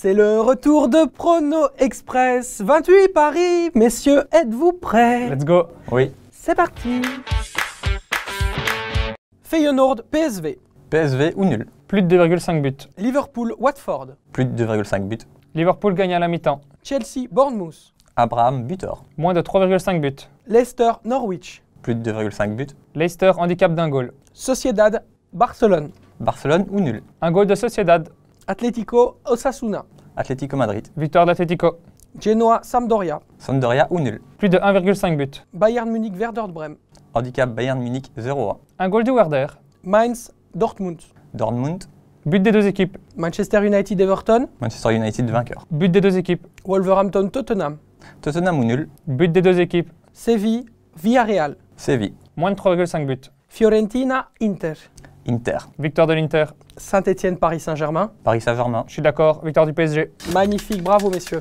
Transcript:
C'est le retour de Prono Express. 28 Paris, messieurs, êtes-vous prêts? Let's go. Oui. C'est parti. Feyenoord PSV. PSV ou nul. Plus de 2,5 buts. Liverpool Watford. Plus de 2,5 buts. Liverpool gagne à la mi-temps. Chelsea Bournemouth. Abraham buteur. Moins de 3,5 buts. Leicester Norwich. Plus de 2,5 buts. Leicester handicap d'un goal. Sociedad Barcelone. Barcelone ou nul. Un goal de Sociedad. Atlético Osasuna. Atlético Madrid. Victoire d'Atletico. Genoa Sampdoria. Sampdoria ou nul. Plus de 1,5 buts. Bayern Munich Werder Bremen. Handicap Bayern Munich 0-1. Un goal de Werder. Mainz Dortmund. Dortmund. But des deux équipes. Manchester United Everton. Manchester United vainqueur. But des deux équipes. Wolverhampton Tottenham. Tottenham ou nul. But des deux équipes. Séville Villarreal. Séville. Moins de 3,5 buts. Fiorentina Inter. Inter. Victoire de l'Inter. Saint-Étienne Paris Saint-Germain. Paris Saint-Germain. Je suis d'accord. Victoire du PSG. Magnifique, bravo messieurs.